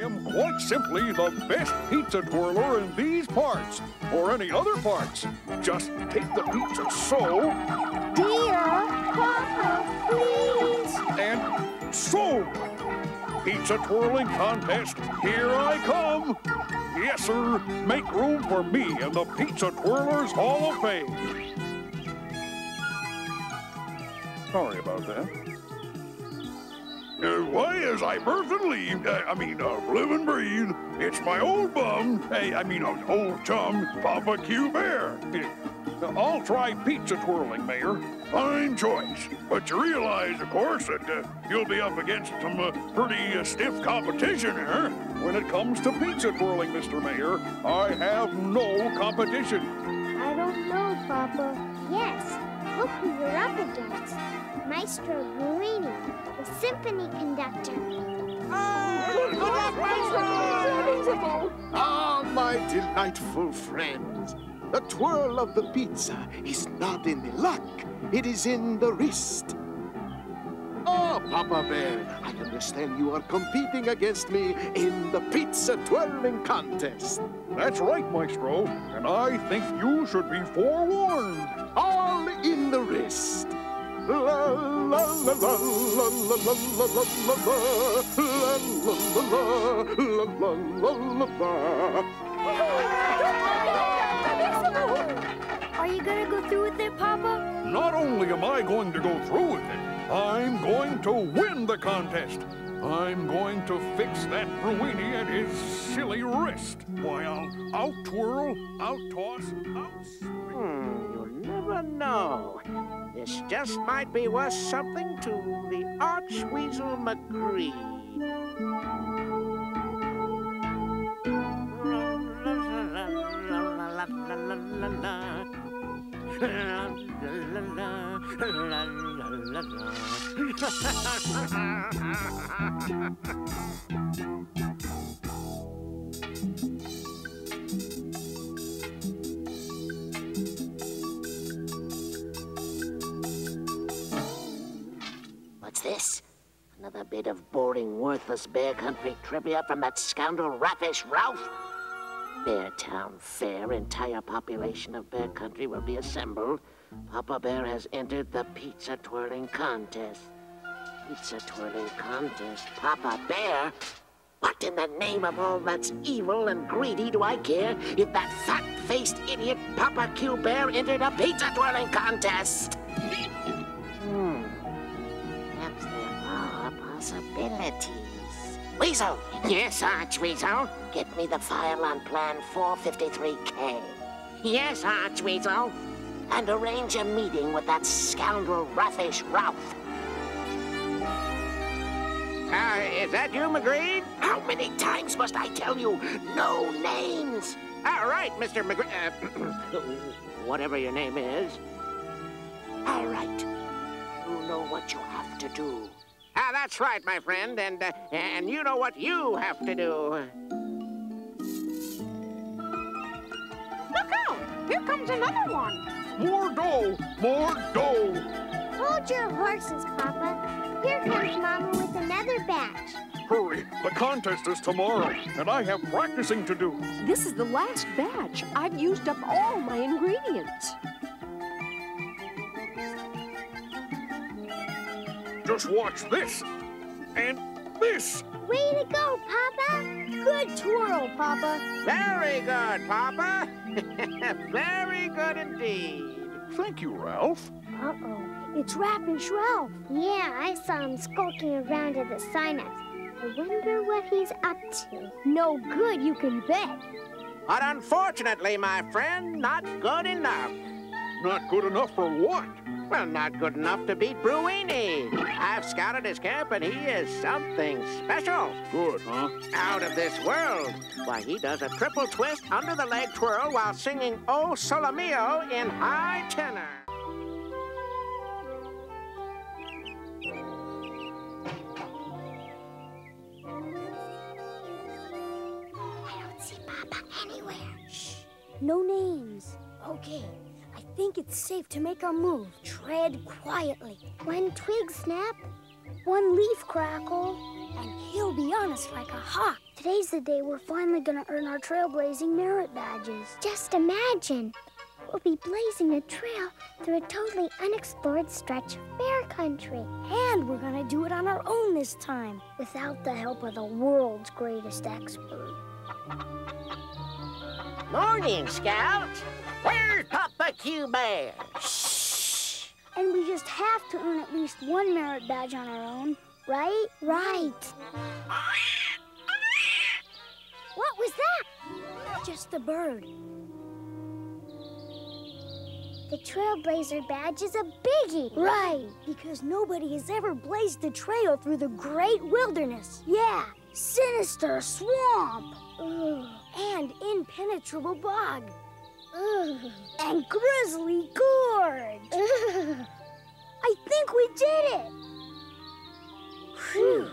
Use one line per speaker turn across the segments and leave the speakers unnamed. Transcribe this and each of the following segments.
am quite simply the best pizza twirler in these parts, or any other parts. Just take the pizza so,
Dear Papa, please.
and so. Pizza twirling contest, here I come. Yes, sir. Make room for me in the Pizza Twirlers Hall of Fame. Sorry about that. Uh, why, as I birth and leave, uh, I mean, uh, live and breathe, it's my old bum, hey, I mean, uh, old chum, Papa Q Bear. Uh, I'll try pizza twirling, Mayor. Fine choice. But you realize, of course, that uh, you'll be up against some uh, pretty uh, stiff competition here. When it comes to pizza twirling, Mr. Mayor, I have no competition.
I don't know, Papa. Yes, look who you're up against. Maestro Bruini, the symphony conductor.
Ah, my delightful friends. The twirl of the pizza is not in the luck, it is in the wrist. Oh, Papa Bear, I understand you are competing against me in the pizza twirling contest.
That's right, Maestro, and I think you should be forewarned.
All la la la la la la la la la la la la la la
Are you gonna go through with it, Papa?
Not only am I going to go through with it, I'm going to win the contest. I'm going to fix that Bruini at his silly wrist. Why, I'll out twirl, out toss, out.
Hmm, you'll never know. This just might be worth something to the Archweasel McGreed. What's this? Another bit of boring, worthless Bear Country trivia from that scoundrel Raffish Ralph? Bear Town Fair, entire population of Bear Country will be assembled. Papa Bear has entered the pizza twirling contest. Pizza twirling contest? Papa Bear? What in the name of all that's evil and greedy do I care if that fat-faced idiot Papa Q Bear entered a pizza twirling contest? Hmm. Perhaps there are possibilities. Weasel! Yes, Archweasel. Get me the file on Plan 453K. Yes, Archweasel. And arrange a meeting with that scoundrel Raffish Ralph. Uh, is that you, McGreed? How many times must I tell you? No names! All right, Mr. McGreed. Uh, whatever your name is. All right. You know what you have to do. Ah, that's right, my friend, and uh, and you know what you have to do.
Look out! Here comes another one.
More dough! More dough!
Hold your horses, Papa. Here comes Mama with another batch.
Hurry, the contest is tomorrow, and I have practicing to do.
This is the last batch. I've used up all my ingredients.
Just watch this and this.
Way to go, Papa. Good twirl, Papa.
Very good, Papa. Very good indeed.
Thank you, Ralph.
Uh-oh. It's Raffish Ralph. Yeah, I saw him skulking around at the synapse. I wonder what he's up to. No good, you can bet.
But unfortunately, my friend, not good enough.
Not good enough for what?
Well, not good enough to beat Bruini. I've scouted his camp, and he is something special.
Good, huh?
Out of this world. Why, he does a triple twist under the leg twirl while singing O Sole Mio in high tenor.
I don't see Papa anywhere. Shh. No names. Okay. I think it's safe to make our move. Tread quietly. One twig snap, one leaf crackle, and he'll be on us like a hawk. Today's the day we're finally gonna earn our trailblazing merit badges. Just imagine. We'll be blazing a trail through a totally unexplored stretch of bear country. And we're gonna do it on our own this time, without the help of the world's greatest expert.
Morning, Scout. Where's Papa Q Bear?
And we just have to earn at least one merit badge on our own, right? Right. What was that? Just a bird. The Trailblazer badge is a biggie. Right, because nobody has ever blazed a trail through the great wilderness. Yeah, sinister swamp. Ugh. And impenetrable bog. Ugh. And grizzly gorge. Ugh. I think we did it. Phew.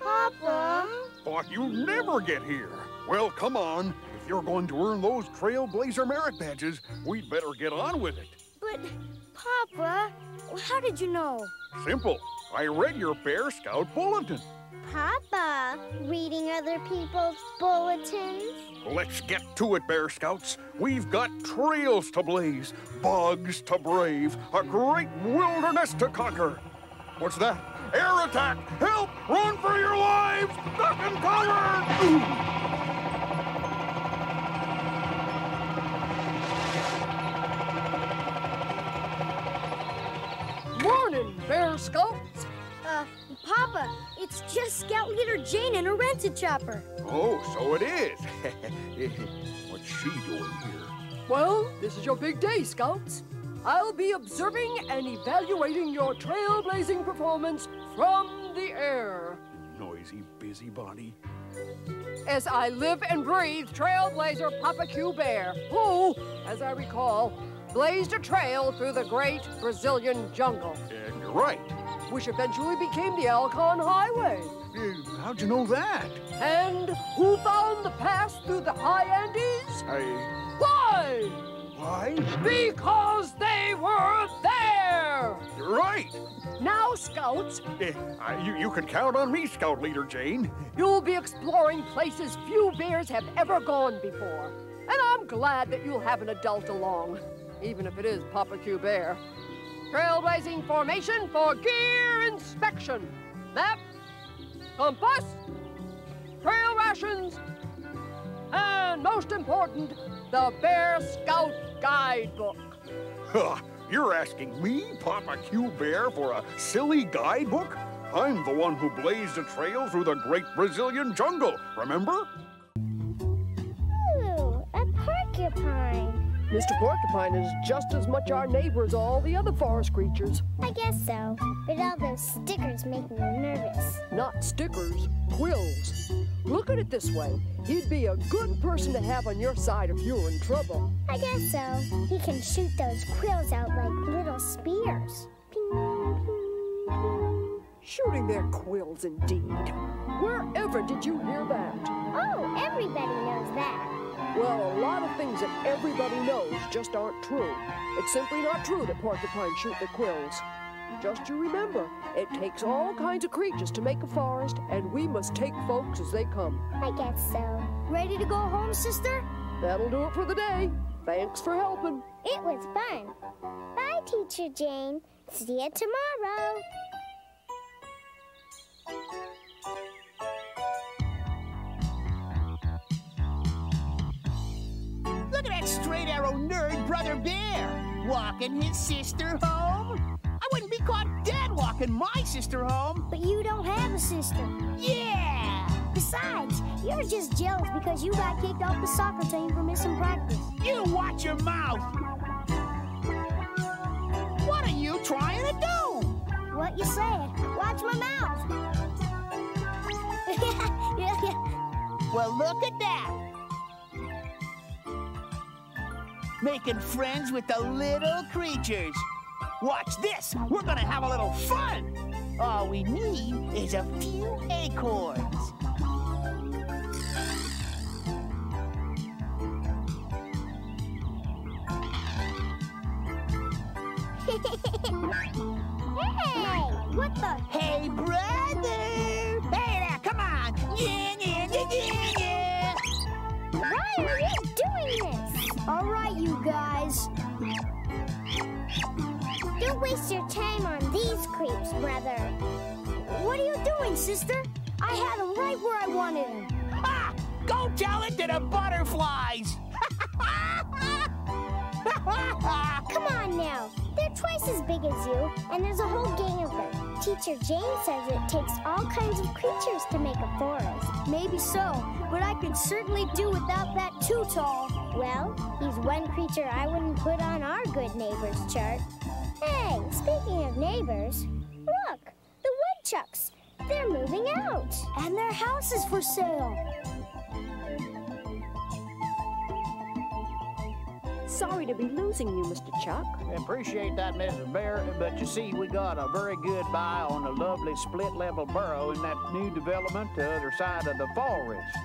Papa?
Thought you'd never get here. Well, come on. If you're going to earn those Trailblazer merit badges, we'd better get on with it.
But, Papa, how did you know?
Simple. I read your Bear Scout bulletin.
Papa, reading other people's bulletins?
Let's get to it, Bear Scouts. We've got trails to blaze, bugs to brave, a great wilderness to conquer. What's that? Air attack! Help! Run for your lives! Duck and cover!
Morning, Bear Scouts.
Papa, it's just Scout Leader Jane and a rented chopper.
oh, so it is. What's she doing here?
Well, this is your big day, Scouts. I'll be observing and evaluating your trailblazing performance from the air.
Noisy busybody.
As I live and breathe Trailblazer Papa Q Bear, who, as I recall, blazed a trail through the great Brazilian jungle,
And you're right.
Which eventually became the Alcan Highway.
Uh, How'd you know that?
And who found the pass through the high Andes?
I.
Why?
Why?
Because they were there!
You're right.
Now, Scouts,
Eh, I- you, you can count on me, Scout Leader Jane.
you'll be exploring places few bears have ever gone before. And I'm glad that you'll have an adult along, even if it is Papa Q Bear. Trailblazing formation for gear inspection. Map, compass, trail rations, and most important, the Bear Scout Guidebook.
Huh, you're asking me, Papa Q Bear, for a silly guidebook? I'm the one who blazed a trail through the great Brazilian jungle, remember?
Mr. Porcupine is just as much our neighbor as all the other forest creatures.
I guess so. But all those stickers make me nervous.
Not stickers, quills. Look at it this way. He'd be a good person to have on your side if you were in trouble.
I guess so. He can shoot those quills out like little spears. Ping, ping, ping.
Shooting their quills, indeed. Wherever did you hear that?
Oh, everybody knows that.
Well, a lot of things that everybody knows just aren't true. It's simply not true that porcupines shoot their quills. Just you remember, it takes all kinds of creatures to make a forest, and we must take folks as they come.
I guess so. Ready to go home, sister?
That'll do it for the day. Thanks for helping.
It was fun. Bye, Teacher Jane. See you tomorrow.
Nerd, Brother Bear, walking his sister home. I wouldn't be caught dead walking my sister home.
But you don't have a sister.
Yeah!
Besides, you're just jealous because you got kicked off the soccer team for missing practice.
You watch your mouth. What are you trying to do?
What you said. Watch my mouth. yeah, yeah.
Well, look at that. Making friends with the little creatures. Watch this. We're gonna have a little fun. All we need is a few acorns.
hey, what the?
doing this? All right,
you guys. Don't waste your time on these creeps, brother. What are you doing, sister? I had him right where I wanted him.
Ha! Go tell it to the butterflies!
Come on now. They're twice as big as you, and there's a whole gang of them. Teacher Jane says it takes all kinds of creatures to make a forest.
Maybe so, but I could certainly do without that too tall.
Well, he's one creature I wouldn't put on our good neighbors chart. Hey, speaking of neighbors, look, the woodchucks. They're moving out.
And their house is for sale.
Sorry to be losing you, Mr. Chuck.
Appreciate that, Mrs. Bear, but you see, we got a very good buy on a lovely split level burrow in that new development the other side of the forest.